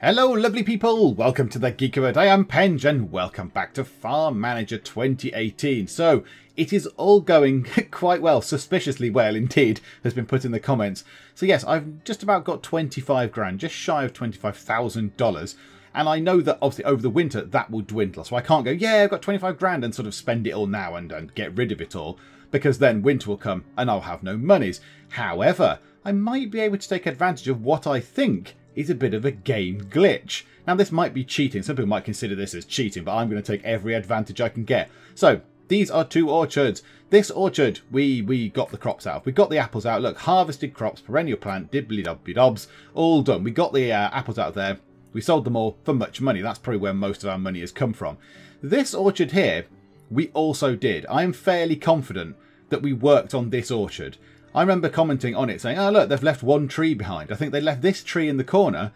Hello lovely people, welcome to the Geekerverse, I am Penge and welcome back to Farm Manager 2018. So, it is all going quite well, suspiciously well indeed, has been put in the comments. So yes, I've just about got 25 grand, just shy of $25,000. And I know that obviously over the winter that will dwindle. So I can't go, yeah, I've got 25 grand and sort of spend it all now and, and get rid of it all. Because then winter will come and I'll have no monies. However, I might be able to take advantage of what I think is a bit of a game glitch. Now this might be cheating, some people might consider this as cheating, but I'm going to take every advantage I can get. So, these are two orchards. This orchard, we we got the crops out. We got the apples out. Look, harvested crops, perennial plant, dibbly dobby dobs, all done. We got the uh, apples out there. We sold them all for much money. That's probably where most of our money has come from. This orchard here, we also did. I am fairly confident that we worked on this orchard. I remember commenting on it saying, oh look, they've left one tree behind. I think they left this tree in the corner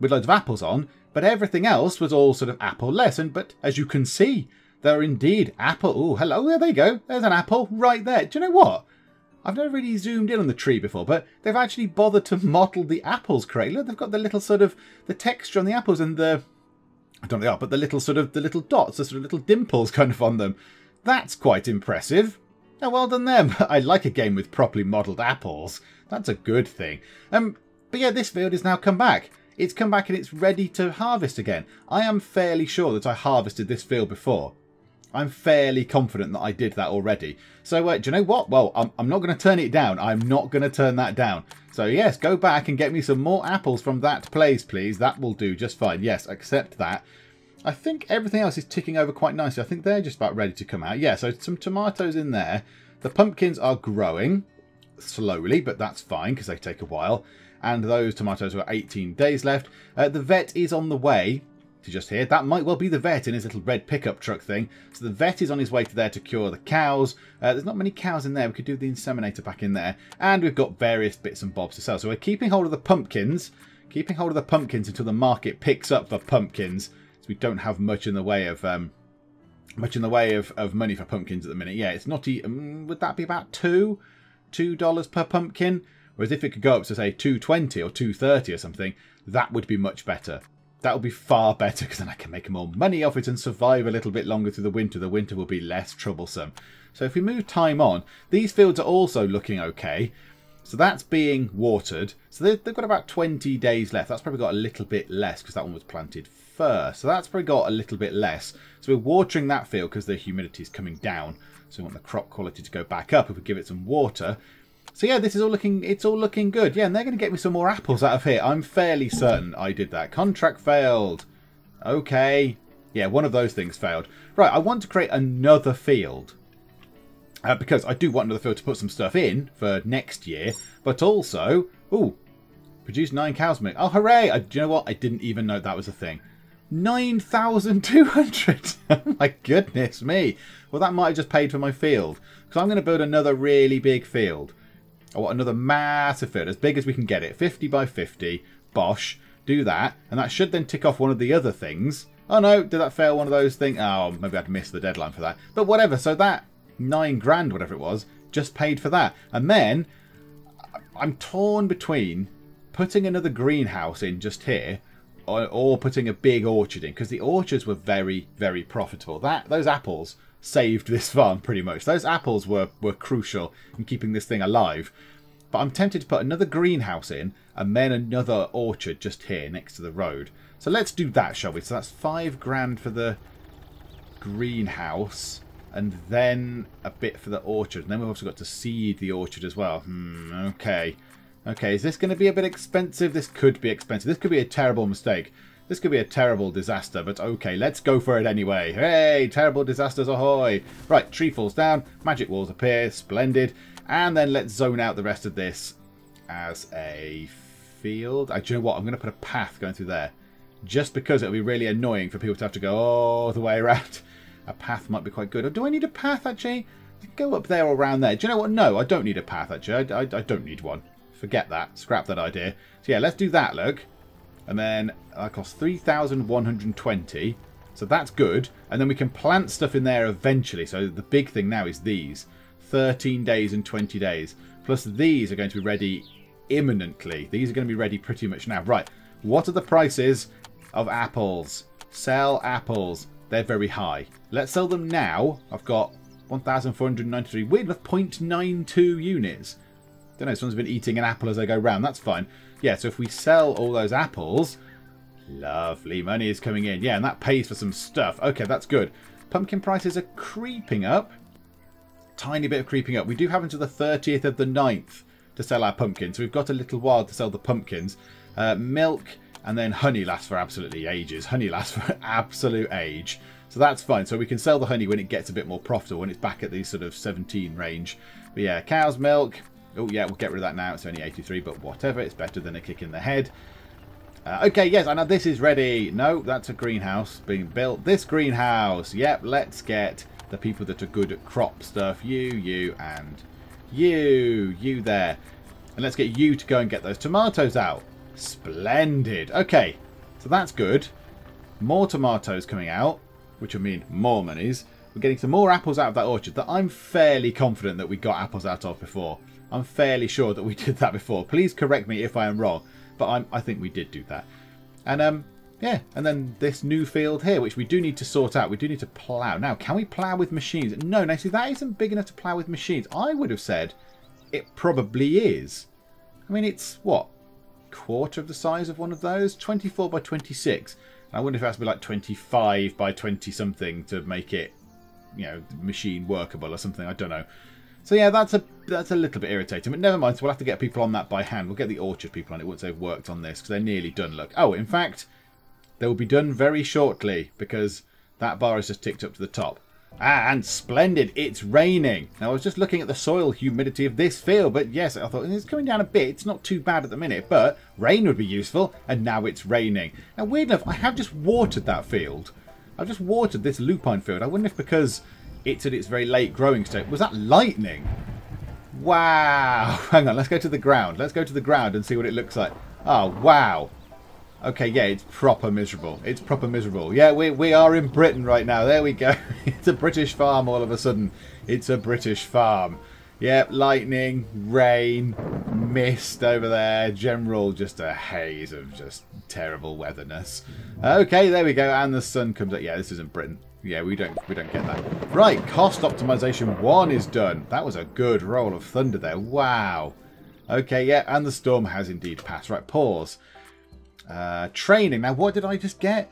with loads of apples on, but everything else was all sort of apple-less. And But as you can see, there are indeed apple. Oh, hello, there they go. There's an apple right there. Do you know what? I've never really zoomed in on the tree before, but they've actually bothered to model the apples correctly. Look, they've got the little sort of, the texture on the apples and the, I don't know they are, but the little sort of, the little dots, the sort of little dimples kind of on them. That's quite impressive. Oh, well done them. I like a game with properly modelled apples. That's a good thing. Um, but yeah, this field has now come back. It's come back and it's ready to harvest again. I am fairly sure that I harvested this field before. I'm fairly confident that I did that already. So, uh, do you know what? Well, I'm, I'm not going to turn it down. I'm not going to turn that down. So, yes, go back and get me some more apples from that place, please. That will do just fine. Yes, accept that. I think everything else is ticking over quite nicely. I think they're just about ready to come out. Yeah, so some tomatoes in there. The pumpkins are growing slowly, but that's fine because they take a while. And those tomatoes are 18 days left. Uh, the vet is on the way to just here. That might well be the vet in his little red pickup truck thing. So the vet is on his way to there to cure the cows. Uh, there's not many cows in there. We could do the inseminator back in there. And we've got various bits and bobs to sell. So we're keeping hold of the pumpkins. Keeping hold of the pumpkins until the market picks up for pumpkins. So we don't have much in the way of um, much in the way of, of money for pumpkins at the minute. Yeah, it's not. Um, would that be about two, two dollars per pumpkin? Whereas if it could go up to say two twenty or two thirty or something, that would be much better. That would be far better because then I can make more money off it and survive a little bit longer through the winter. The winter will be less troublesome. So if we move time on, these fields are also looking okay. So that's being watered. So they've, got about 20 days left. That's probably got a little bit less because that one was planted first. So that's probably got a little bit less. So we're watering that field because the humidity is coming down. So we want the crop quality to go back up if we give it some water. So yeah, this is all looking, it's all looking good. Yeah, and they're going to get me some more apples out of here. I'm fairly certain I did that. Contract failed. Okay. Yeah, one of those things failed. Right, I want to create another field. Uh, because I do want another field to put some stuff in for next year. But also, ooh, produce nine cows milk. Oh, hooray! I, do you know what? I didn't even know that was a thing. 9,200! oh my goodness me. Well, that might have just paid for my field. Because I'm going to build another really big field. I want another massive field, as big as we can get it. 50 by 50. Bosh. Do that. And that should then tick off one of the other things. Oh no, did that fail one of those things? Oh, maybe I'd missed the deadline for that. But whatever, so that nine grand, whatever it was, just paid for that. And then I'm torn between putting another greenhouse in just here or, or putting a big orchard in because the orchards were very, very profitable. That Those apples saved this farm pretty much. Those apples were, were crucial in keeping this thing alive. But I'm tempted to put another greenhouse in and then another orchard just here next to the road. So let's do that, shall we? So that's five grand for the greenhouse and then a bit for the orchard. And then we've also got to seed the orchard as well. Hmm, okay. Okay, is this going to be a bit expensive? This could be expensive. This could be a terrible mistake. This could be a terrible disaster, but okay, let's go for it anyway. Hey, terrible disasters ahoy! Right, tree falls down, magic walls appear, splendid. And then let's zone out the rest of this as a field. Uh, do you know what? I'm going to put a path going through there. Just because it'll be really annoying for people to have to go all the way around. A path might be quite good. Or do I need a path, actually? Go up there or around there. Do you know what? No, I don't need a path, actually. I, I, I don't need one. Forget that. Scrap that idea. So yeah, let's do that, look. And then that costs 3,120. So that's good. And then we can plant stuff in there eventually. So the big thing now is these. 13 days and 20 days. Plus these are going to be ready imminently. These are going to be ready pretty much now. Right, what are the prices of apples. Sell apples. They're very high. Let's sell them now. I've got 1,493. Weird enough, 0.92 units. Don't know, someone's been eating an apple as they go round. That's fine. Yeah, so if we sell all those apples, lovely, money is coming in. Yeah, and that pays for some stuff. Okay, that's good. Pumpkin prices are creeping up. Tiny bit of creeping up. We do have until the 30th of the 9th to sell our pumpkins. So we've got a little while to sell the pumpkins. Uh, milk and then honey lasts for absolutely ages. Honey lasts for absolute age. So that's fine. So we can sell the honey when it gets a bit more profitable, when it's back at the sort of 17 range. But yeah, cow's milk. Oh yeah, we'll get rid of that now. It's only 83, but whatever. It's better than a kick in the head. Uh, okay, yes, I know this is ready. No, that's a greenhouse being built. This greenhouse. Yep, let's get the people that are good at crop stuff. You, you, and you. You there. And let's get you to go and get those tomatoes out. Splendid. Okay, so that's good. More tomatoes coming out, which will mean more monies. We're getting some more apples out of that orchard that I'm fairly confident that we got apples out of before. I'm fairly sure that we did that before. Please correct me if I am wrong, but I'm, I think we did do that. And um, yeah, and then this new field here, which we do need to sort out. We do need to plough. Now, can we plough with machines? No, now see, that isn't big enough to plough with machines. I would have said it probably is. I mean, it's, what, quarter of the size of one of those? 24 by 26. I wonder if it has to be like 25 by 20 something to make it, you know, machine workable or something. I don't know. So yeah, that's a that's a little bit irritating, but never mind. So we'll have to get people on that by hand. We'll get the orchard people on it once they've worked on this because they're nearly done. Look. Oh, in fact, they will be done very shortly because that bar has just ticked up to the top. Ah, and splendid, it's raining. Now, I was just looking at the soil humidity of this field, but yes, I thought it's coming down a bit. It's not too bad at the minute, but rain would be useful, and now it's raining. Now, weird enough, I have just watered that field. I've just watered this lupine field. I wonder if because it's at its very late growing state. Was that lightning? Wow. Hang on, let's go to the ground. Let's go to the ground and see what it looks like. Oh, wow. Okay, yeah, it's proper miserable. It's proper miserable. Yeah, we, we are in Britain right now. There we go. it's a British farm all of a sudden. It's a British farm. Yep, lightning, rain, mist over there. General, just a haze of just terrible weatherness. Okay, there we go. And the sun comes up. Yeah, this isn't Britain. Yeah, we don't we don't get that. Right, cost optimization one is done. That was a good roll of thunder there. Wow. Okay, yeah, and the storm has indeed passed. Right, pause. Uh, training. Now, what did I just get?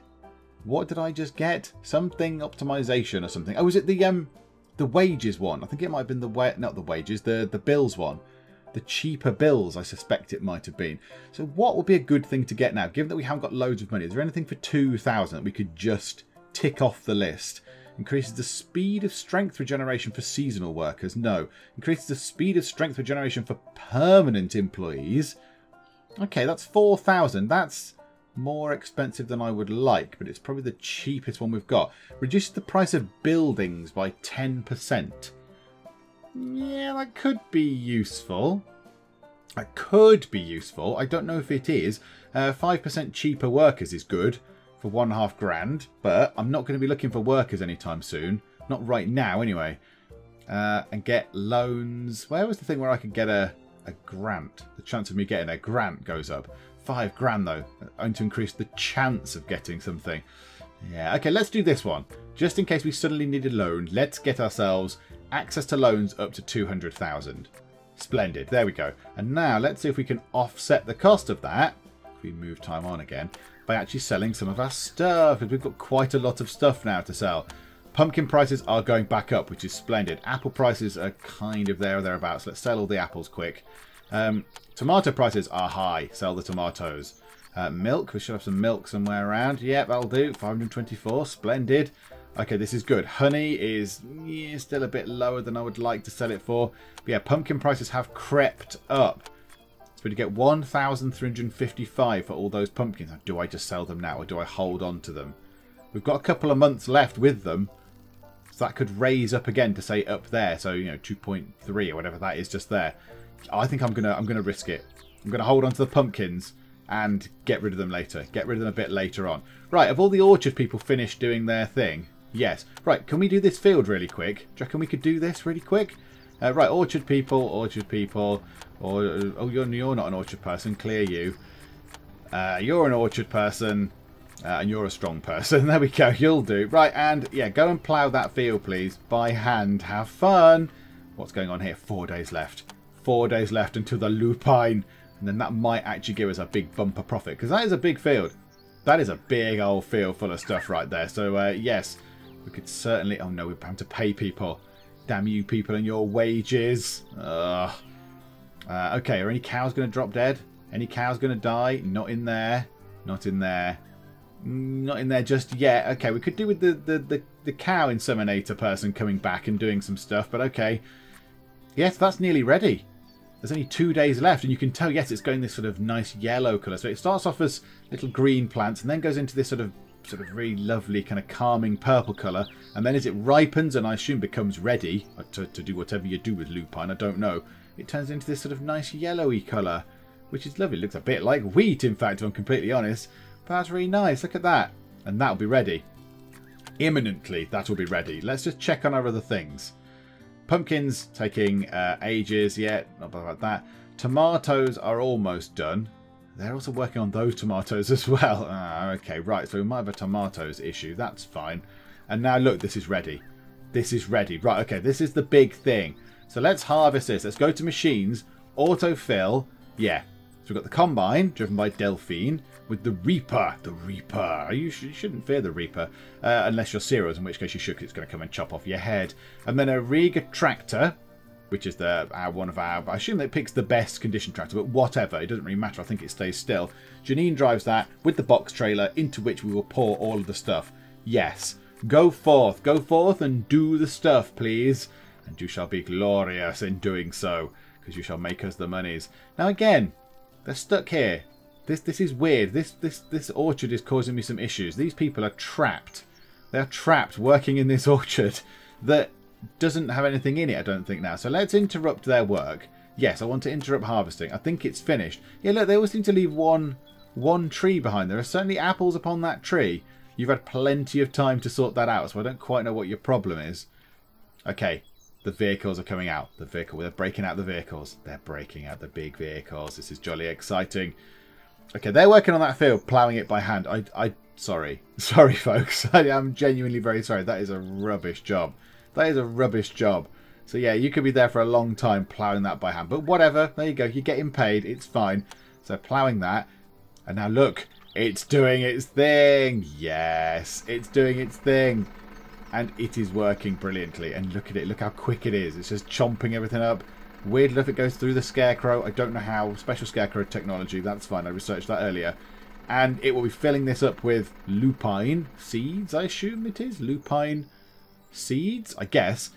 What did I just get? Something optimization or something. Oh, was it the um the wages one? I think it might have been the way not the wages, the the bills one. The cheaper bills, I suspect it might have been. So what would be a good thing to get now? Given that we haven't got loads of money, is there anything for 2,000 that we could just tick off the list? Increases the speed of strength regeneration for seasonal workers? No. Increases the speed of strength regeneration for permanent employees? Okay, that's 4,000. That's more expensive than I would like, but it's probably the cheapest one we've got. Reduces the price of buildings by 10%. Yeah, that could be useful. That could be useful. I don't know if it is. 5% uh, cheaper workers is good for one half grand, but I'm not going to be looking for workers anytime soon. Not right now, anyway. Uh, and get loans. Where was the thing where I could get a a grant. The chance of me getting a grant goes up. Five grand though, only to increase the chance of getting something. Yeah, okay, let's do this one. Just in case we suddenly need a loan, let's get ourselves access to loans up to 200,000. Splendid, there we go. And now let's see if we can offset the cost of that, if we move time on again, by actually selling some of our stuff, because we've got quite a lot of stuff now to sell. Pumpkin prices are going back up, which is splendid. Apple prices are kind of there or thereabouts. Let's sell all the apples quick. Um, tomato prices are high. Sell the tomatoes. Uh, milk, we should have some milk somewhere around. Yep, that'll do. 524, splendid. Okay, this is good. Honey is yeah, still a bit lower than I would like to sell it for. But yeah, pumpkin prices have crept up. So we get 1,355 for all those pumpkins. Do I just sell them now or do I hold on to them? We've got a couple of months left with them. That could raise up again to say up there. So, you know, 2.3 or whatever that is just there. I think I'm gonna I'm gonna risk it. I'm gonna hold on to the pumpkins and get rid of them later. Get rid of them a bit later on. Right, have all the orchard people finished doing their thing? Yes. Right, can we do this field really quick? Do you reckon we could do this really quick? Uh, right, orchard people, orchard people. Or oh, you're you're not an orchard person. Clear you. Uh, you're an orchard person. Uh, and you're a strong person. There we go. You'll do. Right, and yeah, go and plough that field, please. By hand. Have fun. What's going on here? Four days left. Four days left until the lupine. And then that might actually give us a big bumper profit. Because that is a big field. That is a big old field full of stuff right there. So, uh, yes, we could certainly... Oh, no, we're to pay people. Damn you people and your wages. Uh, okay, are any cows going to drop dead? Any cows going to die? Not in there. Not in there. Not in there just yet. Okay, we could do with the, the, the, the cow inseminator person coming back and doing some stuff, but okay. Yes, that's nearly ready. There's only two days left, and you can tell, yes, it's going this sort of nice yellow colour. So it starts off as little green plants, and then goes into this sort of sort of really lovely kind of calming purple colour. And then as it ripens, and I assume becomes ready uh, to, to do whatever you do with lupine, I don't know, it turns into this sort of nice yellowy colour, which is lovely. It looks a bit like wheat, in fact, if I'm completely honest. That's really nice. Look at that. And that'll be ready. Imminently, that will be ready. Let's just check on our other things. Pumpkins taking uh, ages yet. Not about that. Tomatoes are almost done. They're also working on those tomatoes as well. Ah, okay, right. So we might have a tomatoes issue. That's fine. And now look, this is ready. This is ready. Right, okay, this is the big thing. So let's harvest this. Let's go to machines. Autofill. Yeah. So we've got the combine, driven by Delphine with the Reaper. The Reaper. You, sh you shouldn't fear the Reaper, uh, unless you're serious, in which case you because it's going to come and chop off your head. And then a Riga tractor, which is the our, one of our... I assume it picks the best condition tractor, but whatever. It doesn't really matter. I think it stays still. Janine drives that with the box trailer, into which we will pour all of the stuff. Yes. Go forth. Go forth and do the stuff, please. And you shall be glorious in doing so, because you shall make us the monies. Now again, they're stuck here. This this is weird. This this this orchard is causing me some issues. These people are trapped. They're trapped working in this orchard that doesn't have anything in it, I don't think now. So let's interrupt their work. Yes, I want to interrupt harvesting. I think it's finished. Yeah, look, they always seem to leave one one tree behind. There are certainly apples upon that tree. You've had plenty of time to sort that out, so I don't quite know what your problem is. Okay, the vehicles are coming out. The vehicle, they're breaking out the vehicles. They're breaking out the big vehicles. This is jolly exciting. Okay, they're working on that field, ploughing it by hand. I, I, sorry, sorry, folks. I am genuinely very sorry. That is a rubbish job. That is a rubbish job. So yeah, you could be there for a long time ploughing that by hand. But whatever, there you go. You're getting paid. It's fine. So ploughing that. And now look, it's doing its thing. Yes, it's doing its thing. And it is working brilliantly. And look at it. Look how quick it is. It's just chomping everything up. Weird if it goes through the scarecrow. I don't know how. Special scarecrow technology. That's fine. I researched that earlier. And it will be filling this up with lupine seeds, I assume it is. Lupine seeds, I guess.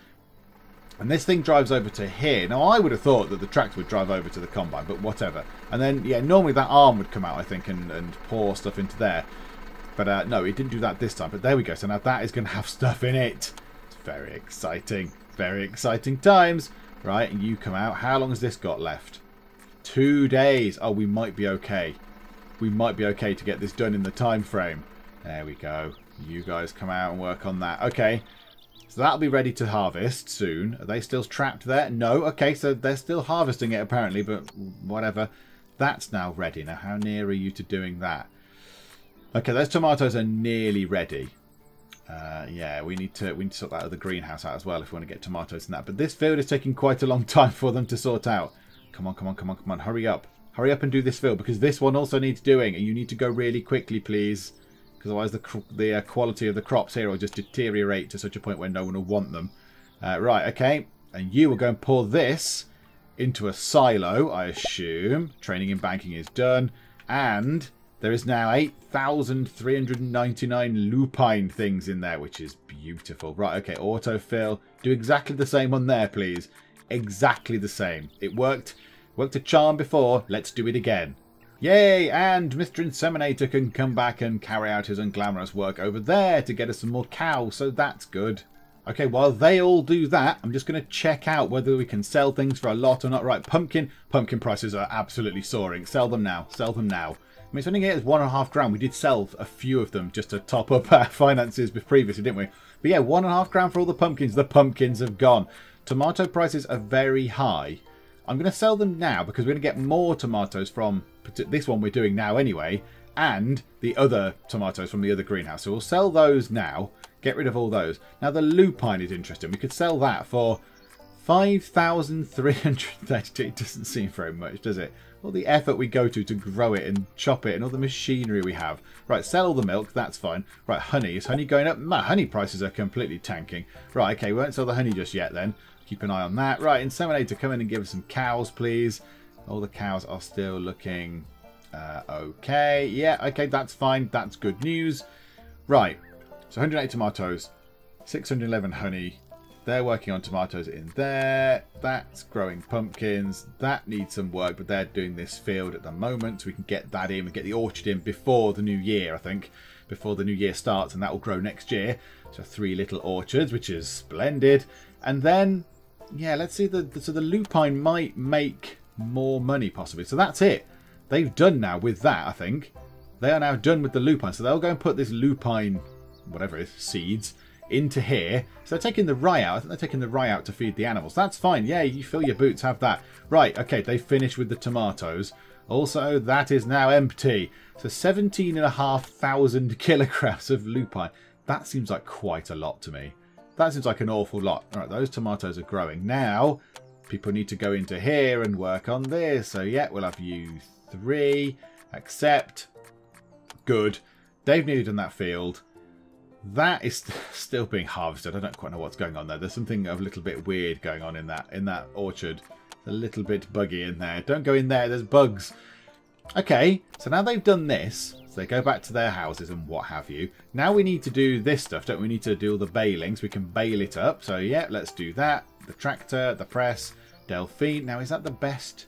And this thing drives over to here. Now, I would have thought that the tractor would drive over to the combine, but whatever. And then, yeah, normally that arm would come out, I think, and, and pour stuff into there. But uh, no, it didn't do that this time. But there we go. So now that is going to have stuff in it. It's very exciting. Very exciting times. Right, and you come out. How long has this got left? Two days. Oh, we might be okay. We might be okay to get this done in the time frame. There we go. You guys come out and work on that. Okay. So that'll be ready to harvest soon. Are they still trapped there? No. Okay, so they're still harvesting it apparently, but whatever. That's now ready. Now, how near are you to doing that? Okay, those tomatoes are nearly ready. Uh, yeah, we need to we need to sort that other greenhouse out as well if we want to get tomatoes and that. But this field is taking quite a long time for them to sort out. Come on, come on, come on, come on. Hurry up. Hurry up and do this field because this one also needs doing. And you need to go really quickly, please. Because otherwise the, the uh, quality of the crops here will just deteriorate to such a point where no one will want them. Uh, right, okay. And you will go and pour this into a silo, I assume. Training in banking is done. And there is now 8,399 lupine things in there, which is beautiful. Right, okay, autofill. Do exactly the same on there, please. Exactly the same. It worked. Worked a charm before. Let's do it again. Yay! And Mr. Inseminator can come back and carry out his unglamorous work over there to get us some more cows, so that's good. Okay, while they all do that, I'm just going to check out whether we can sell things for a lot or not. Right, pumpkin. Pumpkin prices are absolutely soaring. Sell them now. Sell them now mean, it's only one and a half grand. We did sell a few of them just to top up our finances previously, didn't we? But yeah, one and a half grand for all the pumpkins. The pumpkins have gone. Tomato prices are very high. I'm going to sell them now because we're going to get more tomatoes from this one we're doing now anyway. and the other tomatoes from the other greenhouse. So we'll sell those now. Get rid of all those. Now the lupine is interesting. We could sell that for 5,332. It doesn't seem very much, does it? All the effort we go to to grow it and chop it and all the machinery we have. Right, sell all the milk. That's fine. Right, honey. Is honey going up? My honey prices are completely tanking. Right, okay. We won't sell the honey just yet then. Keep an eye on that. Right, Inseminator, come in and give us some cows, please. All the cows are still looking uh, okay. Yeah, okay, that's fine. That's good news. Right, so 108 tomatoes, 611 honey. They're working on tomatoes in there. That's growing pumpkins. That needs some work, but they're doing this field at the moment. So we can get that in and get the orchard in before the new year, I think. Before the new year starts, and that will grow next year. So three little orchards, which is splendid. And then, yeah, let's see. The, so the lupine might make more money, possibly. So that's it. They've done now with that, I think. They are now done with the lupine. So they'll go and put this lupine, whatever it is, seeds, into here. So they're taking the rye out. I think they're taking the rye out to feed the animals. That's fine. Yeah, you fill your boots, have that. Right, okay, they finished with the tomatoes. Also, that is now empty. So 17,500 kilograms of lupine. That seems like quite a lot to me. That seems like an awful lot. All right, those tomatoes are growing. Now, people need to go into here and work on this. So, yeah, we'll have you three. Accept. Good. They've nearly done that field. That is still being harvested. I don't quite know what's going on there. There's something a little bit weird going on in that in that orchard. a little bit buggy in there. Don't go in there. There's bugs. Okay, so now they've done this. So they go back to their houses and what have you. Now we need to do this stuff, don't we? We need to do all the baling so we can bale it up. So yeah, let's do that. The tractor, the press, Delphine. Now is that the best?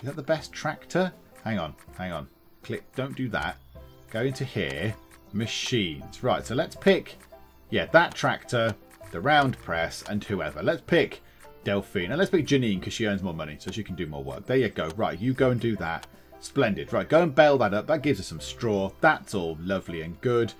Is that the best tractor? Hang on, hang on. Click. Don't do that. Go into here. Machines. Right, so let's pick, yeah, that tractor, the round press, and whoever. Let's pick Delphine. And let's pick Janine because she earns more money, so she can do more work. There you go. Right, you go and do that. Splendid. Right, go and bale that up. That gives us some straw. That's all lovely and good.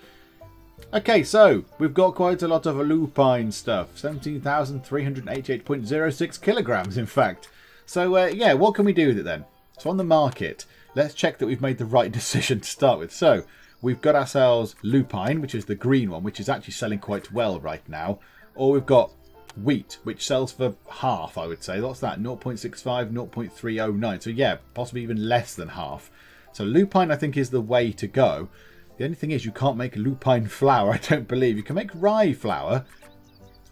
Okay, so we've got quite a lot of lupine stuff. 17,388.06 kilograms, in fact. So, uh, yeah, what can we do with it then? So on the market, let's check that we've made the right decision to start with. So we've got ourselves lupine, which is the green one, which is actually selling quite well right now. Or we've got wheat, which sells for half, I would say. What's that? 0.65, 0.309. So yeah, possibly even less than half. So lupine, I think, is the way to go. The only thing is you can't make lupine flour, I don't believe. You can make rye flour,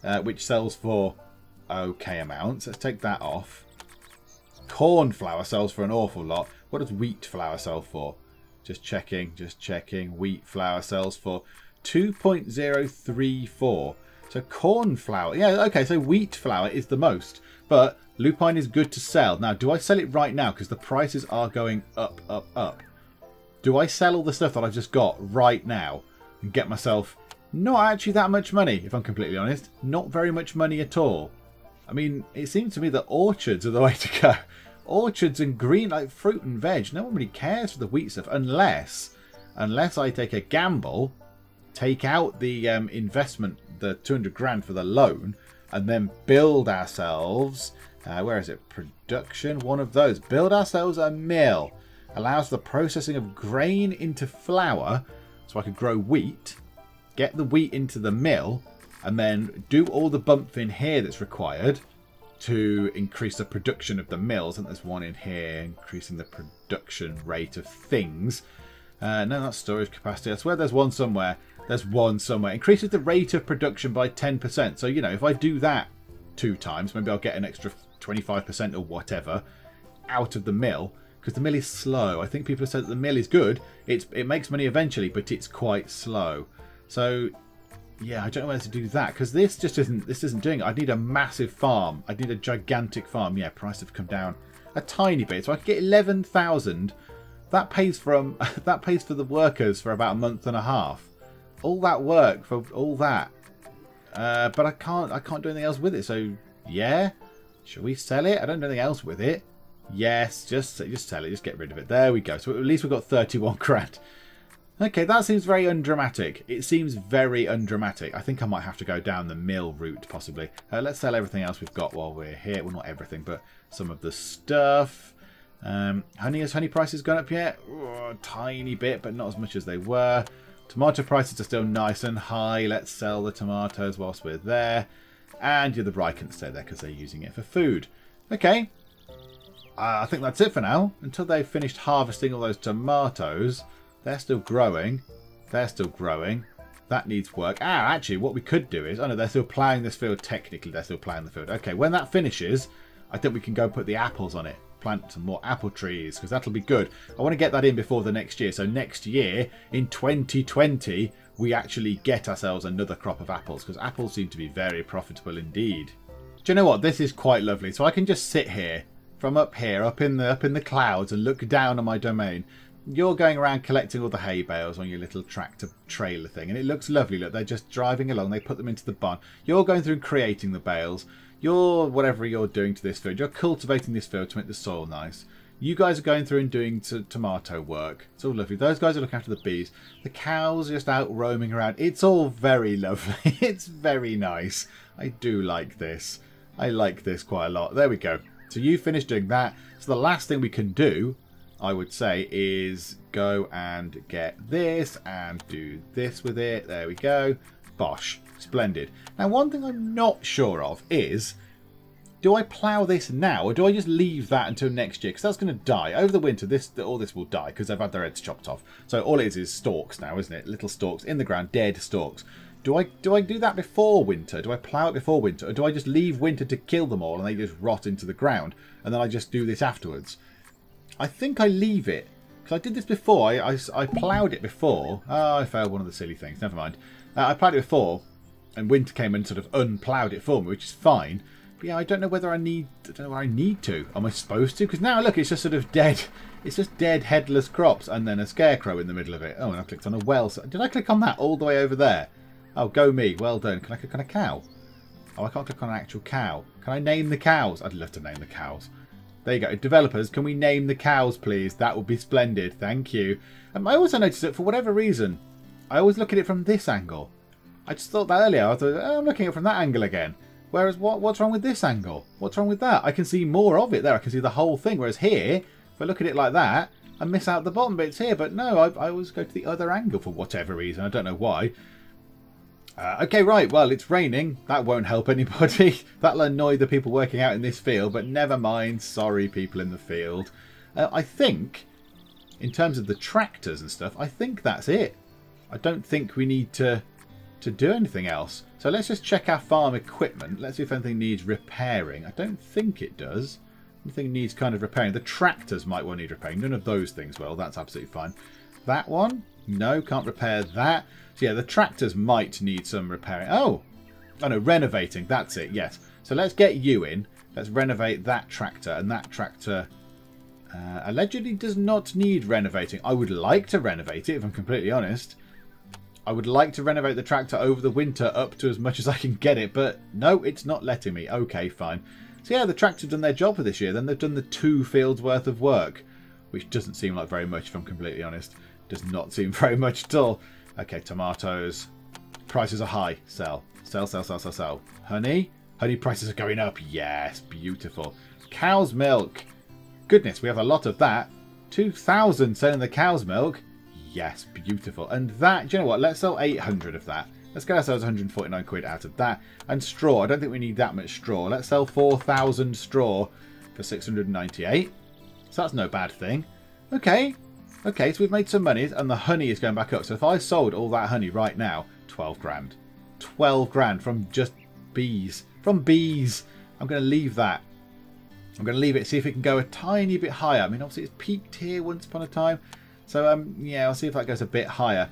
uh, which sells for okay amounts. Let's take that off. Corn flour sells for an awful lot. What does wheat flour sell for? Just checking, just checking. Wheat flour sells for 2.034. So corn flour. Yeah, okay, so wheat flour is the most. But lupine is good to sell. Now, do I sell it right now? Because the prices are going up, up, up. Do I sell all the stuff that I've just got right now and get myself not actually that much money, if I'm completely honest. Not very much money at all. I mean, it seems to me that orchards are the way to go. Orchards and green, like fruit and veg. No one really cares for the wheat stuff unless, unless I take a gamble, take out the um, investment, the 200 grand for the loan, and then build ourselves, uh, where is it? Production, one of those. Build ourselves a mill. Allows the processing of grain into flour, so I could grow wheat, get the wheat into the mill, and then do all the bump fin here that's required to increase the production of the mills. And there's one in here increasing the production rate of things. Uh, no, that's storage capacity. I swear there's one somewhere. There's one somewhere. Increases the rate of production by 10%. So, you know, if I do that two times, maybe I'll get an extra 25% or whatever out of the mill. Because the mill is slow. I think people have said that the mill is good. It's It makes money eventually, but it's quite slow. So yeah, I don't know whether to do that because this just isn't this isn't doing it. I need a massive farm. I need a gigantic farm. Yeah, price have come down a tiny bit, so I could get eleven thousand. That pays from that pays for the workers for about a month and a half. All that work for all that, uh, but I can't I can't do anything else with it. So yeah, should we sell it? I don't do anything else with it. Yes, just just sell it. Just get rid of it. There we go. So at least we've got thirty-one grand. Okay, that seems very undramatic. It seems very undramatic. I think I might have to go down the mill route, possibly. Uh, let's sell everything else we've got while we're here. Well, not everything, but some of the stuff. Um, honey, has honey prices gone up yet? A tiny bit, but not as much as they were. Tomato prices are still nice and high. Let's sell the tomatoes whilst we're there. And yeah, the rye can stay there because they're using it for food. Okay. Uh, I think that's it for now. Until they've finished harvesting all those tomatoes. They're still growing. They're still growing. That needs work. Ah, actually, what we could do is... Oh, no, they're still ploughing this field. Technically, they're still ploughing the field. Okay, when that finishes, I think we can go put the apples on it. Plant some more apple trees, because that'll be good. I want to get that in before the next year. So next year, in 2020, we actually get ourselves another crop of apples, because apples seem to be very profitable indeed. Do you know what? This is quite lovely. So I can just sit here, from up here, up in the up in the clouds, and look down on my domain you're going around collecting all the hay bales on your little tractor trailer thing, and it looks lovely. Look, they're just driving along. They put them into the barn. You're going through and creating the bales. You're whatever you're doing to this field. You're cultivating this field to make the soil nice. You guys are going through and doing tomato work. It's all lovely. Those guys are looking after the bees. The cows are just out roaming around. It's all very lovely. it's very nice. I do like this. I like this quite a lot. There we go. So you finished doing that. So the last thing we can do I would say is go and get this and do this with it. There we go. Bosh. Splendid. Now, one thing I'm not sure of is, do I plough this now or do I just leave that until next year? Because that's going to die. Over the winter, this all this will die because they've had their heads chopped off. So all it is is stalks now, isn't it? Little stalks in the ground, dead stalks. Do I do I do that before winter? Do I plough it before winter? Or do I just leave winter to kill them all and they just rot into the ground? And then I just do this afterwards? I think I leave it. Because I did this before. I, I, I ploughed it before. Oh, I failed one of the silly things. Never mind. Uh, I ploughed it before. And winter came and sort of unploughed it for me, which is fine. But yeah, I don't know whether I need... I don't know whether I need to. Am I supposed to? Because now, look, it's just sort of dead. It's just dead, headless crops. And then a scarecrow in the middle of it. Oh, and I clicked on a well. So, did I click on that all the way over there? Oh, go me. Well done. Can I click on a cow? Oh, I can't click on an actual cow. Can I name the cows? I'd love to name the cows. There you go. Developers, can we name the cows, please? That would be splendid. Thank you. Um, I also noticed that for whatever reason, I always look at it from this angle. I just thought that earlier. I thought, oh, I'm looking at it from that angle again. Whereas, what, what's wrong with this angle? What's wrong with that? I can see more of it there. I can see the whole thing. Whereas here, if I look at it like that, I miss out the bottom bits here. But no, I, I always go to the other angle for whatever reason. I don't know why. Uh, okay, right, well, it's raining. That won't help anybody. That'll annoy the people working out in this field, but never mind. Sorry, people in the field. Uh, I think, in terms of the tractors and stuff, I think that's it. I don't think we need to to do anything else. So let's just check our farm equipment. Let's see if anything needs repairing. I don't think it does. Anything needs kind of repairing. The tractors might well need repairing. None of those things will. That's absolutely fine. That one? No, can't repair that. So yeah, the tractors might need some repairing. Oh! Oh no, renovating. That's it, yes. So let's get you in. Let's renovate that tractor. And that tractor uh, allegedly does not need renovating. I would like to renovate it, if I'm completely honest. I would like to renovate the tractor over the winter up to as much as I can get it. But no, it's not letting me. Okay, fine. So yeah, the tractor's done their job for this year. Then they've done the two fields worth of work. Which doesn't seem like very much, if I'm completely honest. Does not seem very much at all. Okay, tomatoes. Prices are high. Sell. Sell, sell, sell, sell, sell. Honey? Honey prices are going up. Yes, beautiful. Cow's milk. Goodness, we have a lot of that. 2,000 selling the cow's milk. Yes, beautiful. And that, do you know what? Let's sell 800 of that. Let's get ourselves 149 quid out of that. And straw. I don't think we need that much straw. Let's sell 4,000 straw for 698. So that's no bad thing. Okay, Okay, so we've made some money and the honey is going back up. So if I sold all that honey right now, 12 grand. 12 grand from just bees. From bees. I'm going to leave that. I'm going to leave it, see if it can go a tiny bit higher. I mean, obviously it's peaked here once upon a time. So, um, yeah, I'll see if that goes a bit higher.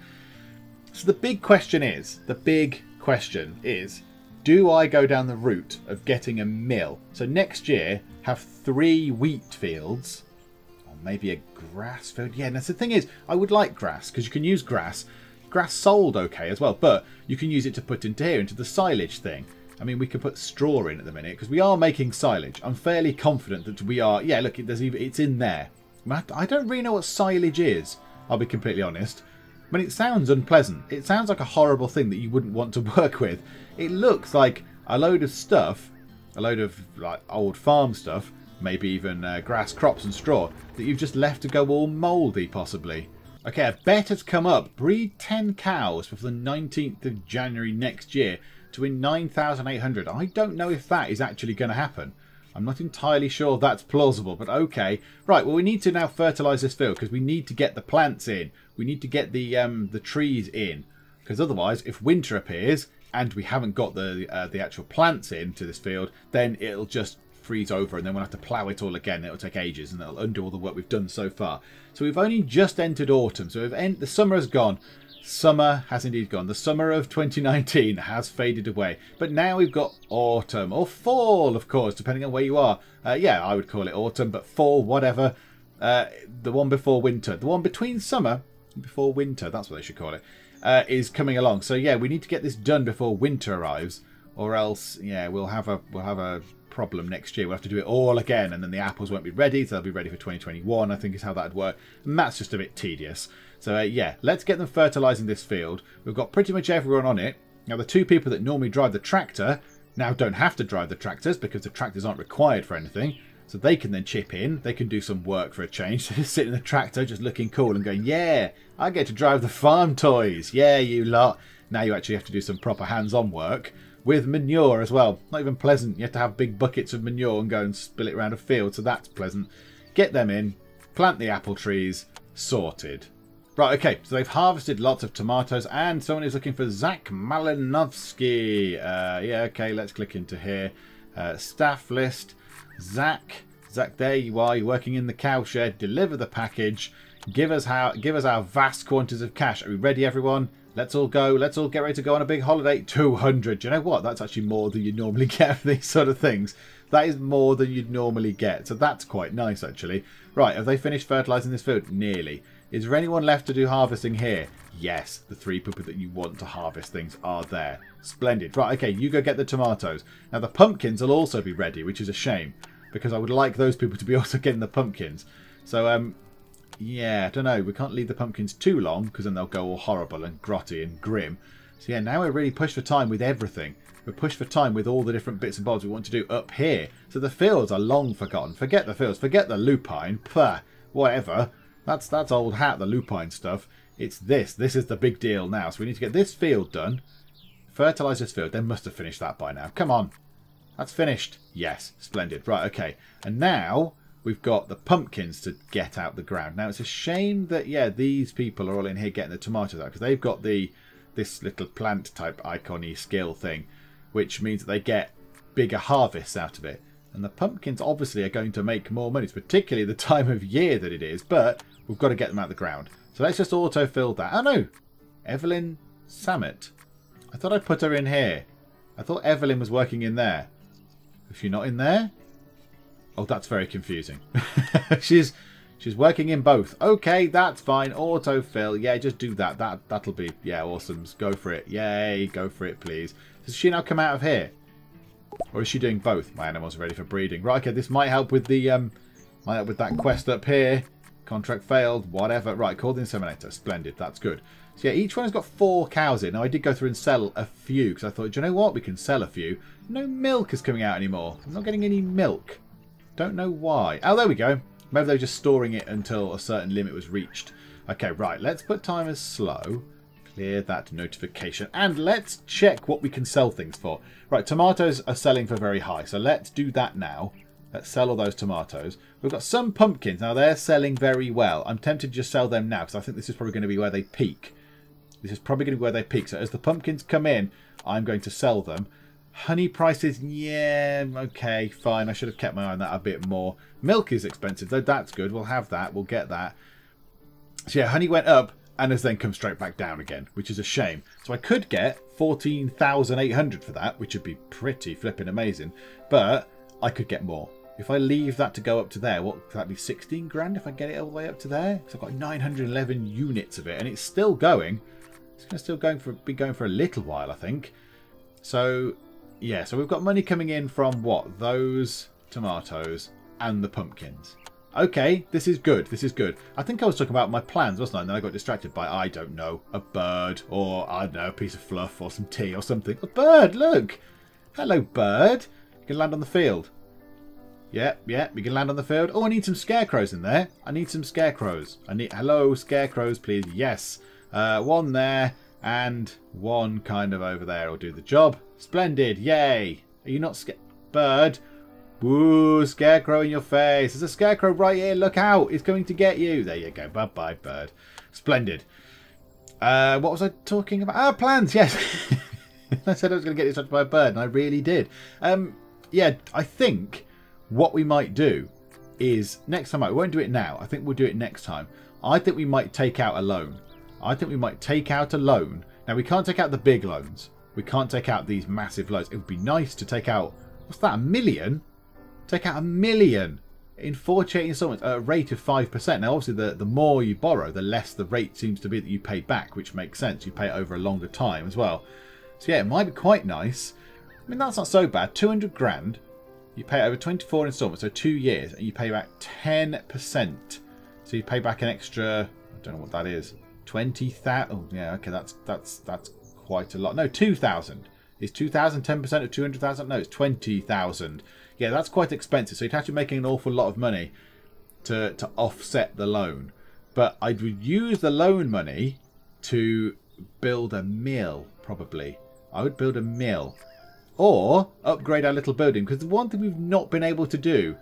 So the big question is, the big question is, do I go down the route of getting a mill? So next year, have three wheat fields maybe a grass field. Yeah, that's the thing is, I would like grass because you can use grass. Grass sold okay as well, but you can use it to put into here, into the silage thing. I mean, we could put straw in at the minute because we are making silage. I'm fairly confident that we are. Yeah, look, there's even, it's in there. I don't really know what silage is. I'll be completely honest. I mean, it sounds unpleasant. It sounds like a horrible thing that you wouldn't want to work with. It looks like a load of stuff, a load of like old farm stuff, maybe even uh, grass, crops and straw, that you've just left to go all mouldy, possibly. Okay, a bet has come up. Breed 10 cows before the 19th of January next year to win 9,800. I don't know if that is actually going to happen. I'm not entirely sure that's plausible, but okay. Right, well, we need to now fertilise this field because we need to get the plants in. We need to get the um, the trees in because otherwise, if winter appears and we haven't got the uh, the actual plants into this field, then it'll just freeze over and then we'll have to plough it all again. It'll take ages and it'll undo all the work we've done so far. So we've only just entered autumn. So we've end- the summer has gone. Summer has indeed gone. The summer of 2019 has faded away. But now we've got autumn, or fall, of course, depending on where you are. Uh, yeah, I would call it autumn, but fall, whatever. Uh, the one before winter. The one between summer and before winter, that's what they should call it, uh, is coming along. So yeah, we need to get this done before winter arrives. Or else, yeah, we'll have a we'll have a problem next year. We'll have to do it all again, and then the apples won't be ready. So they'll be ready for 2021. I think is how that'd work. And that's just a bit tedious. So uh, yeah, let's get them fertilising this field. We've got pretty much everyone on it. Now the two people that normally drive the tractor now don't have to drive the tractors because the tractors aren't required for anything. So they can then chip in. They can do some work for a change. So just sitting in the tractor, just looking cool and going, yeah, I get to drive the farm toys. Yeah, you lot. Now you actually have to do some proper hands-on work with manure as well. Not even pleasant. You have to have big buckets of manure and go and spill it around a field. So that's pleasant. Get them in. Plant the apple trees. Sorted. Right, okay, so they've harvested lots of tomatoes, and someone is looking for Zach Malinovsky. Uh, yeah, okay, let's click into here. Uh, staff list. Zach, Zach, there you are. You're working in the cowshed. Deliver the package. Give us how. Give us our vast quantities of cash. Are we ready, everyone? Let's all go. Let's all get ready to go on a big holiday. 200. Do you know what? That's actually more than you normally get for these sort of things. That is more than you'd normally get. So that's quite nice, actually. Right, have they finished fertilising this field? Nearly. Is there anyone left to do harvesting here? Yes, the three people that you want to harvest things are there. Splendid. Right, okay, you go get the tomatoes. Now, the pumpkins will also be ready, which is a shame, because I would like those people to be also getting the pumpkins. So, um, yeah, I don't know. We can't leave the pumpkins too long, because then they'll go all horrible and grotty and grim. So, yeah, now we're really pushed for time with everything. We're pushed for time with all the different bits and bobs we want to do up here. So the fields are long forgotten. Forget the fields. Forget the lupine. Pah, whatever. That's that's old hat, the lupine stuff. It's this. This is the big deal now. So we need to get this field done. Fertilise this field. They must have finished that by now. Come on. That's finished. Yes. Splendid. Right, okay. And now we've got the pumpkins to get out the ground. Now it's a shame that, yeah, these people are all in here getting the tomatoes out because they've got the this little plant type icony skill thing, which means that they get bigger harvests out of it. And the pumpkins obviously are going to make more money. It's particularly the time of year that it is, but we've got to get them out of the ground. So let's just auto-fill that. Oh no! Evelyn Samet. I thought I put her in here. I thought Evelyn was working in there. Is she not in there? Oh, that's very confusing. she's she's working in both. Okay, that's fine. Autofill. Yeah, just do that. That that'll be yeah, awesome. Go for it. Yay, go for it, please. Does she now come out of here? Or is she doing both? My animals are ready for breeding. Right, okay, this might help with the um might help with that quest up here. Contract failed, whatever. Right, call the inseminator. Splendid, that's good. So yeah, each one has got four cows in. Now I did go through and sell a few because I thought, do you know what? We can sell a few. No milk is coming out anymore. I'm not getting any milk. Don't know why. Oh, there we go. Maybe they were just storing it until a certain limit was reached. Okay, right. Let's put time as slow. Clear that notification. And let's check what we can sell things for. Right, tomatoes are selling for very high. So let's do that now. Let's sell all those tomatoes. We've got some pumpkins. Now, they're selling very well. I'm tempted to just sell them now because I think this is probably going to be where they peak. This is probably going to be where they peak. So as the pumpkins come in, I'm going to sell them. Honey prices, yeah, okay, fine. I should have kept my eye on that a bit more. Milk is expensive, though that's good. We'll have that. We'll get that. So yeah, honey went up and has then come straight back down again, which is a shame. So I could get 14,800 for that, which would be pretty flipping amazing. But I could get more. If I leave that to go up to there, what could that be? 16 grand if I get it all the way up to there? So I've got 911 units of it, and it's still going. It's going to still going for be going for a little while, I think. So yeah, so we've got money coming in from what? Those tomatoes and the pumpkins. Okay, this is good. This is good. I think I was talking about my plans, wasn't I? And then I got distracted by, I don't know, a bird or, I don't know, a piece of fluff or some tea or something. A bird, look! Hello, bird. You can land on the field. Yep, yep, we can land on the field. Oh, I need some scarecrows in there. I need some scarecrows. I need, hello, scarecrows, please. Yes. Uh, one there and one kind of over there will do the job. Splendid, yay. Are you not scared? Bird. Woo, scarecrow in your face. There's a scarecrow right here. Look out. It's going to get you. There you go. Bye-bye, bird. Splendid. Uh, what was I talking about? Ah, plans, yes. I said I was going to get distracted by a bird, and I really did. Um, yeah, I think what we might do is next time, I won't do it now. I think we'll do it next time. I think we might take out a loan. I think we might take out a loan. Now, we can't take out the big loans. We can't take out these massive loans. It would be nice to take out, what's that, a million? Take out a million in 48 installments at a rate of 5%. Now, obviously, the, the more you borrow, the less the rate seems to be that you pay back, which makes sense. You pay it over a longer time as well. So, yeah, it might be quite nice. I mean, that's not so bad. 200 grand you pay over 24 installments, so two years, and you pay back 10%. So you pay back an extra, I don't know what that is, 20,000. Oh, yeah, okay, that's that's that's quite a lot. No, 2,000. Is 2,000 10% of 200,000? No, it's 20,000. Yeah, that's quite expensive. So you'd have to be making an awful lot of money to, to offset the loan. But I would use the loan money to build a mill, probably. I would build a mill or upgrade our little building. Because the one thing we've not been able to do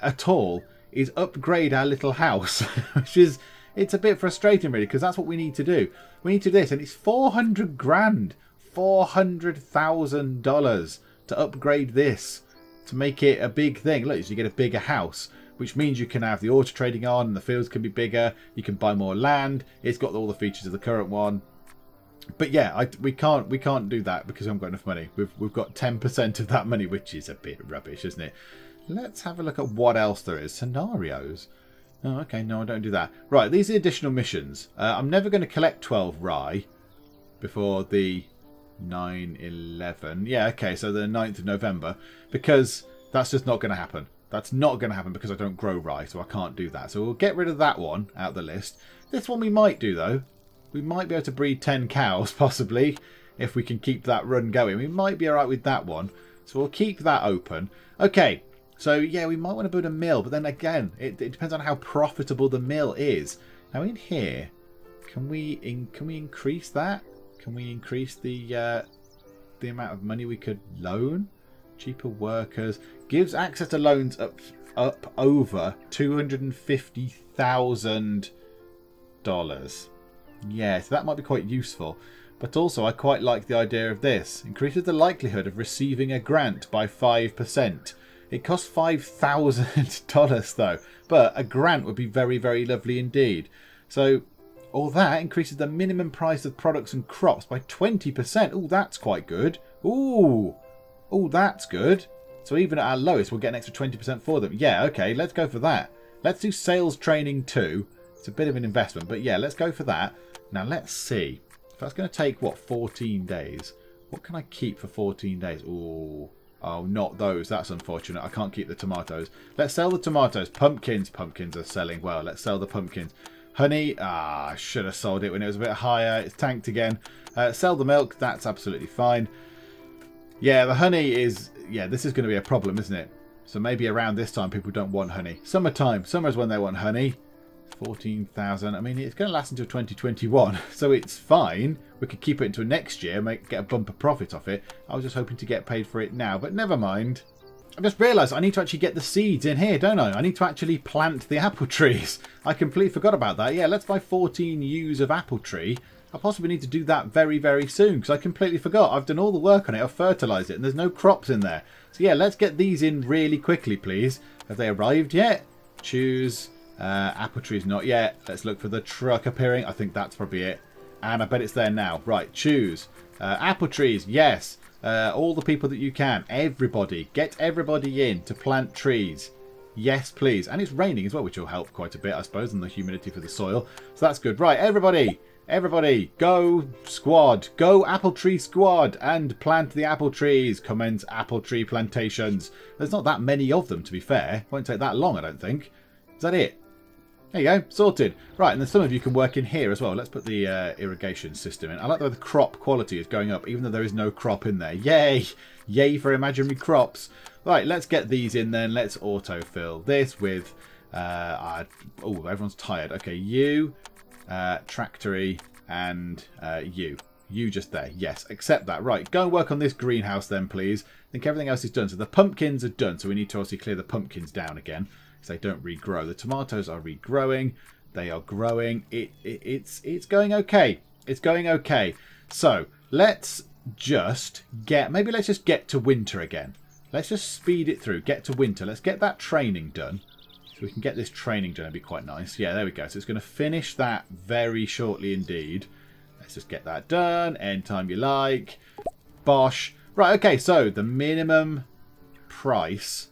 at all is upgrade our little house, which is it's a bit frustrating really because that's what we need to do. We need to do this, and it's four hundred grand, four hundred thousand dollars to upgrade this to make it a big thing. Look, you get a bigger house, which means you can have the auto trading on, and the fields can be bigger. You can buy more land. It's got all the features of the current one but yeah, I, we can't we can't do that because we haven't got enough money. We've we've got ten percent of that money, which is a bit rubbish, isn't it? Let's have a look at what else there is. Scenarios. Oh, okay, no, I don't do that. Right, these are additional missions. Uh, I'm never going to collect 12 rye before the 9-11. Yeah, okay, so the 9th of November, because that's just not going to happen. That's not going to happen because I don't grow rye, so I can't do that. So we'll get rid of that one out the list. This one we might do, though we might be able to breed 10 cows, possibly, if we can keep that run going. We might be alright with that one. So we'll keep that open. Okay, so yeah, we might want to build a mill, but then again, it, it depends on how profitable the mill is. Now in here, can we in, can we increase that? Can we increase the uh, the amount of money we could loan? Cheaper workers gives access to loans up up over two hundred and fifty thousand dollars. Yeah, so that might be quite useful. But also, I quite like the idea of this. Increases the likelihood of receiving a grant by 5%. It costs $5,000 though, but a grant would be very, very lovely indeed. So, all that increases the minimum price of products and crops by 20%. Oh, that's quite good. Ooh, oh, that's good. So even at our lowest, we'll get an extra 20% for them. Yeah, okay, let's go for that. Let's do sales training too. It's a bit of an investment, but yeah, let's go for that. Now let's see. If that's going to take, what, 14 days? What can I keep for 14 days? Oh, oh, not those. That's unfortunate. I can't keep the tomatoes. Let's sell the tomatoes. Pumpkins. Pumpkins are selling well. Let's sell the pumpkins. Honey. Ah, I should have sold it when it was a bit higher. It's tanked again. Uh, sell the milk. That's absolutely fine. Yeah, the honey is... Yeah, this is going to be a problem, isn't it? So maybe around this time people don't want honey. Summertime. Summer's when they want honey. 14,000. I mean, it's going to last until 2021, so it's fine. We could keep it until next year, make get a bumper profit off it. I was just hoping to get paid for it now, but never mind. I just realised I need to actually get the seeds in here, don't I? I need to actually plant the apple trees. I completely forgot about that. Yeah, let's buy 14 U's of apple tree. I possibly need to do that very, very soon because I completely forgot. I've done all the work on it. I've fertilised it and there's no crops in there. So yeah, let's get these in really quickly, please. Have they arrived yet? Choose uh, apple trees not yet. Let's look for the truck appearing. I think that's probably it. And I bet it's there now. Right, choose. Uh, apple trees, yes. Uh, all the people that you can. Everybody. Get everybody in to plant trees. Yes, please. And it's raining as well, which will help quite a bit, I suppose, and the humidity for the soil. So that's good. Right, everybody. Everybody, go squad. Go apple tree squad and plant the apple trees. Commence apple tree plantations. There's not that many of them, to be fair. Won't take that long, I don't think. Is that it? There you go, sorted. Right, and then some of you can work in here as well. Let's put the uh, irrigation system in. I like the way the crop quality is going up, even though there is no crop in there. Yay! Yay for imaginary crops. Right, let's get these in then. Let's autofill this with... Uh, oh, everyone's tired. Okay, you, uh, Tractory, and uh, you. You just there. Yes, accept that. Right, go and work on this greenhouse then, please. I think everything else is done. So the pumpkins are done, so we need to obviously clear the pumpkins down again they don't regrow. The tomatoes are regrowing. They are growing. It, it, it's, it's going okay. It's going okay. So let's just get, maybe let's just get to winter again. Let's just speed it through. Get to winter. Let's get that training done. So we can get this training done. It'd be quite nice. Yeah, there we go. So it's going to finish that very shortly indeed. Let's just get that done. Anytime you like. Bosh. Right, okay, so the minimum price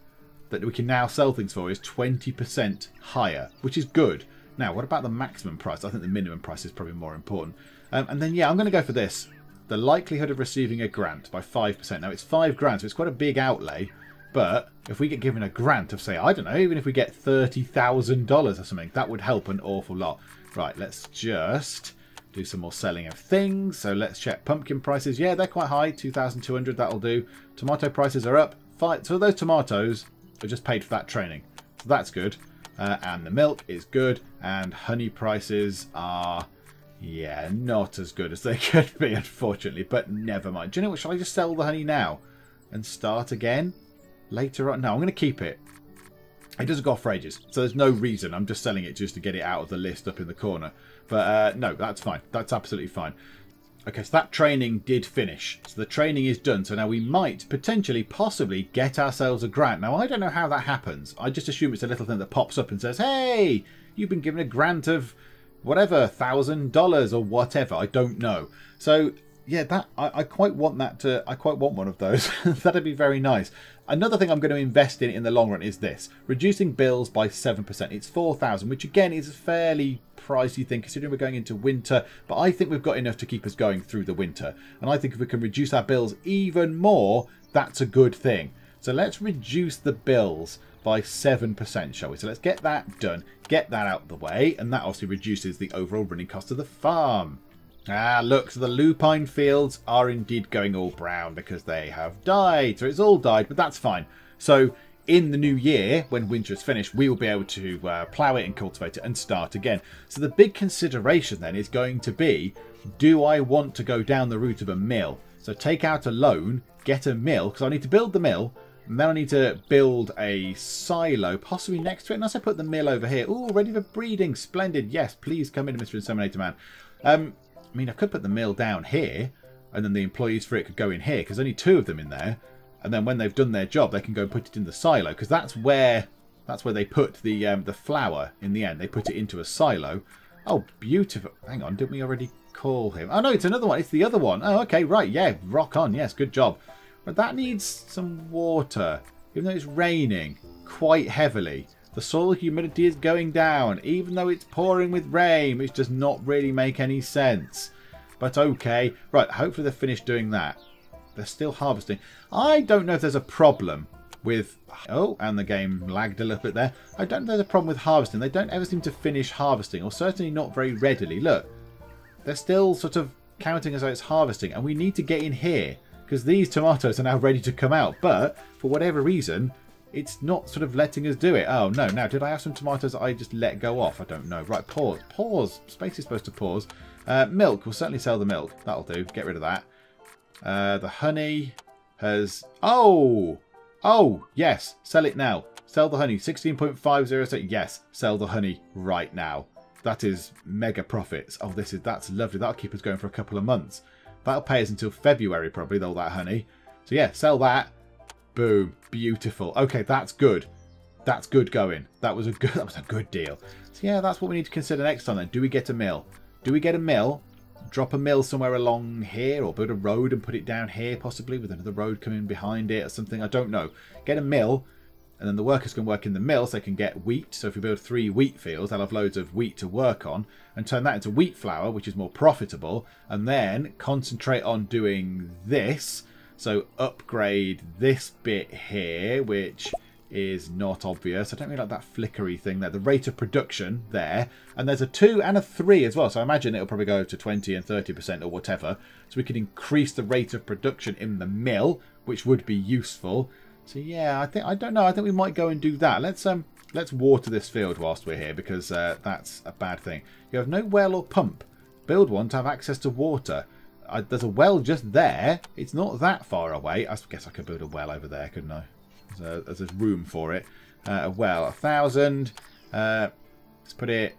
that we can now sell things for is 20% higher, which is good. Now, what about the maximum price? I think the minimum price is probably more important. Um, and then, yeah, I'm going to go for this. The likelihood of receiving a grant by 5%. Now, it's 5 grand, so it's quite a big outlay. But if we get given a grant of, say, I don't know, even if we get $30,000 or something, that would help an awful lot. Right, let's just do some more selling of things. So let's check pumpkin prices. Yeah, they're quite high. 2,200, that'll do. Tomato prices are up. Five, so those tomatoes are just paid for that training. So that's good. Uh, and the milk is good. And honey prices are, yeah, not as good as they could be, unfortunately. But never mind. Do you know what? Shall I just sell the honey now and start again later on? No, I'm going to keep it. It doesn't go off for ages, so there's no reason. I'm just selling it just to get it out of the list up in the corner. But uh, no, that's fine. That's absolutely fine. Okay, so that training did finish. So the training is done. So now we might potentially, possibly get ourselves a grant. Now, I don't know how that happens. I just assume it's a little thing that pops up and says, hey, you've been given a grant of whatever, thousand dollars or whatever. I don't know. So yeah, that I, I, quite want that to. I quite want one of those. That'd be very nice. Another thing I'm going to invest in in the long run is this: reducing bills by seven percent. It's four thousand, which again is fairly pricey thing considering we're going into winter. But I think we've got enough to keep us going through the winter. And I think if we can reduce our bills even more, that's a good thing. So let's reduce the bills by 7%, shall we? So let's get that done, get that out of the way, and that obviously reduces the overall running cost of the farm. Ah, look, so the lupine fields are indeed going all brown because they have died. So it's all died, but that's fine. So in the new year, when winter is finished, we will be able to uh, plough it and cultivate it and start again. So the big consideration then is going to be, do I want to go down the route of a mill? So take out a loan, get a mill, because I need to build the mill, and then I need to build a silo, possibly next to it. Unless I put the mill over here. Oh, ready for breeding. Splendid. Yes, please come in, Mr. Inseminator Man. Um, I mean, I could put the mill down here, and then the employees for it could go in here, because only two of them in there. And then when they've done their job, they can go and put it in the silo, because that's where that's where they put the um, the flour in the end. They put it into a silo. Oh, beautiful. Hang on, didn't we already call him? Oh, no, it's another one. It's the other one. Oh, okay, right. Yeah, rock on. Yes, good job. But that needs some water, even though it's raining quite heavily. The soil humidity is going down, even though it's pouring with rain, which does not really make any sense. But okay. Right, hopefully they're finished doing that. They're still harvesting. I don't know if there's a problem with... Oh, and the game lagged a little bit there. I don't know if there's a problem with harvesting. They don't ever seem to finish harvesting, or certainly not very readily. Look, they're still sort of counting as though it's harvesting, and we need to get in here because these tomatoes are now ready to come out. But for whatever reason, it's not sort of letting us do it. Oh, no. Now, did I have some tomatoes I just let go off? I don't know. Right, pause. Pause. Space is supposed to pause. Uh, milk. We'll certainly sell the milk. That'll do. Get rid of that. Uh, the honey has... Oh! Oh, yes. Sell it now. Sell the honey. 16.506. Yes. Sell the honey right now. That is mega profits. Oh, this is that's lovely. That'll keep us going for a couple of months. That'll pay us until February, probably, all that honey. So, yeah, sell that. Boom. Beautiful. Okay, that's good. That's good going. That was a good that was a good deal. So yeah, that's what we need to consider next time then. Do we get a mill? Do we get a mill? Drop a mill somewhere along here or build a road and put it down here possibly with another road coming behind it or something. I don't know. Get a mill and then the workers can work in the mill so they can get wheat. So if we build three wheat fields, they'll have loads of wheat to work on and turn that into wheat flour, which is more profitable, and then concentrate on doing this so upgrade this bit here, which is not obvious. I don't really like that flickery thing there. The rate of production there. And there's a 2 and a 3 as well. So I imagine it'll probably go to 20 and 30% or whatever. So we can increase the rate of production in the mill, which would be useful. So yeah, I think I don't know. I think we might go and do that. Let's um let's water this field whilst we're here because uh, that's a bad thing. You have no well or pump. Build one to have access to water. I, there's a well just there. It's not that far away. I guess I could build a well over there, couldn't I? A, there's room for it. Uh, well, a thousand. Uh, let's put it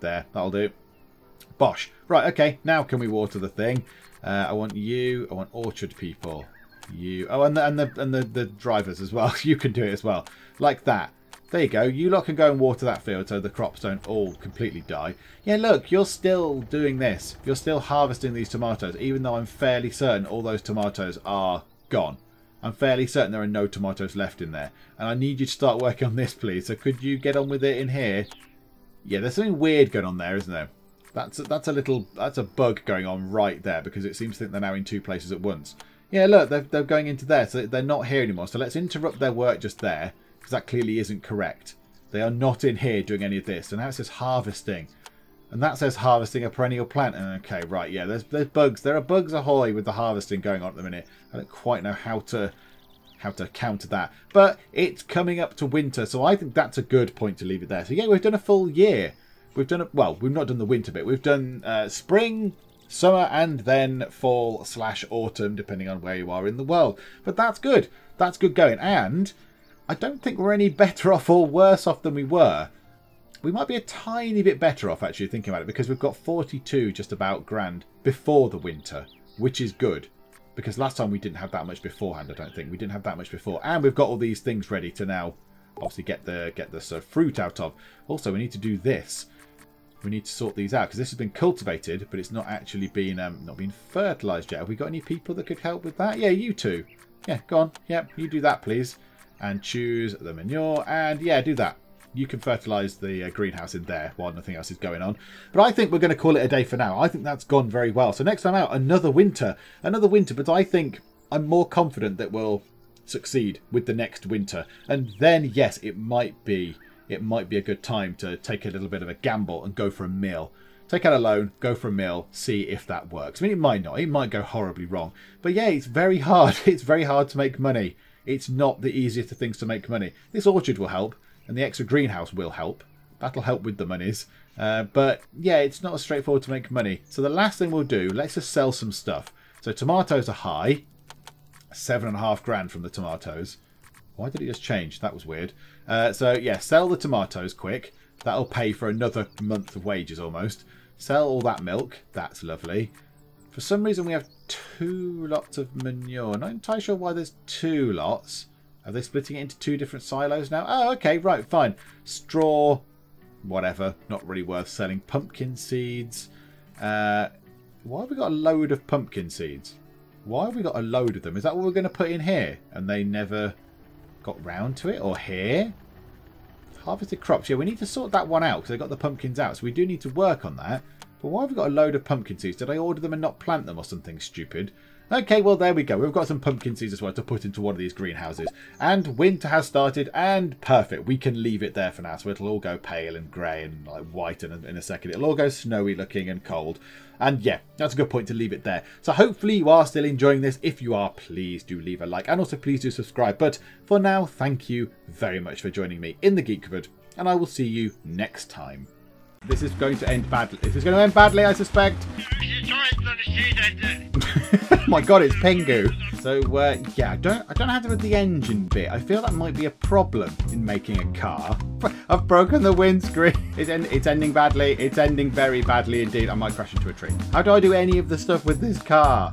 there. That'll do. Bosh. Right, okay. Now can we water the thing? Uh, I want you. I want orchard people. You. Oh, and the, and the and the, the drivers as well. you can do it as well. Like that. There you go. You lot can go and water that field so the crops don't all completely die. Yeah, look, you're still doing this. You're still harvesting these tomatoes, even though I'm fairly certain all those tomatoes are gone. I'm fairly certain there are no tomatoes left in there. And I need you to start working on this, please. So could you get on with it in here? Yeah, there's something weird going on there, isn't there? That's a, that's a little that's a bug going on right there because it seems to think they're now in two places at once. Yeah, look, they're, they're going into there, so they're not here anymore. So let's interrupt their work just there because that clearly isn't correct. They are not in here doing any of this. And now it says harvesting. And that says harvesting a perennial plant. Okay, right, yeah, there's there's bugs. There are bugs ahoy with the harvesting going on at the minute. I don't quite know how to how to counter that. But it's coming up to winter, so I think that's a good point to leave it there. So yeah, we've done a full year. We've done a well, we've not done the winter bit. We've done uh, spring, summer, and then fall slash autumn, depending on where you are in the world. But that's good. That's good going. And I don't think we're any better off or worse off than we were. We might be a tiny bit better off, actually, thinking about it, because we've got 42 just about grand before the winter, which is good. Because last time we didn't have that much beforehand, I don't think. We didn't have that much before. And we've got all these things ready to now, obviously, get the get the fruit out of. Also, we need to do this. We need to sort these out, because this has been cultivated, but it's not actually been um, not been fertilised yet. Have we got any people that could help with that? Yeah, you two. Yeah, go on. Yeah, you do that, please and choose the manure and yeah do that you can fertilize the uh, greenhouse in there while nothing else is going on but i think we're going to call it a day for now i think that's gone very well so next time out another winter another winter but i think i'm more confident that we'll succeed with the next winter and then yes it might be it might be a good time to take a little bit of a gamble and go for a mill. take out a loan, go for a mill, see if that works. I mean, it might not. It might go horribly wrong. But yeah, it's very hard. It's very hard to make money it's not the easiest of things to make money. This orchard will help, and the extra greenhouse will help. That'll help with the monies. Uh, but yeah, it's not as straightforward to make money. So the last thing we'll do, let's just sell some stuff. So tomatoes are high. Seven and a half grand from the tomatoes. Why did it just change? That was weird. Uh, so yeah, sell the tomatoes quick. That'll pay for another month of wages almost. Sell all that milk. That's lovely. For some reason we have two lots of manure. Not entirely sure why there's two lots. Are they splitting it into two different silos now? Oh, okay, right, fine. Straw, whatever, not really worth selling. Pumpkin seeds. Uh, why have we got a load of pumpkin seeds? Why have we got a load of them? Is that what we're going to put in here? And they never got round to it? Or here? Harvested crops. Yeah, we need to sort that one out because they got the pumpkins out. So we do need to work on that. But why have we got a load of pumpkin seeds? Did I order them and not plant them or something stupid? Okay, well, there we go. We've got some pumpkin seeds as well to put into one of these greenhouses. And winter has started, and perfect. We can leave it there for now, so it'll all go pale and grey and like white in a, in a second. It'll all go snowy looking and cold. And yeah, that's a good point to leave it there. So hopefully you are still enjoying this. If you are, please do leave a like. And also please do subscribe. But for now, thank you very much for joining me in the Geek Cupboard. And I will see you next time. This is going to end badly. This is going to end badly, I suspect. My god, it's Pingu. So uh, yeah, I don't I don't have to do the engine bit. I feel that might be a problem in making a car. I've broken the windscreen. It's en it's ending badly. It's ending very badly indeed. I might crash into a tree. How do I do any of the stuff with this car?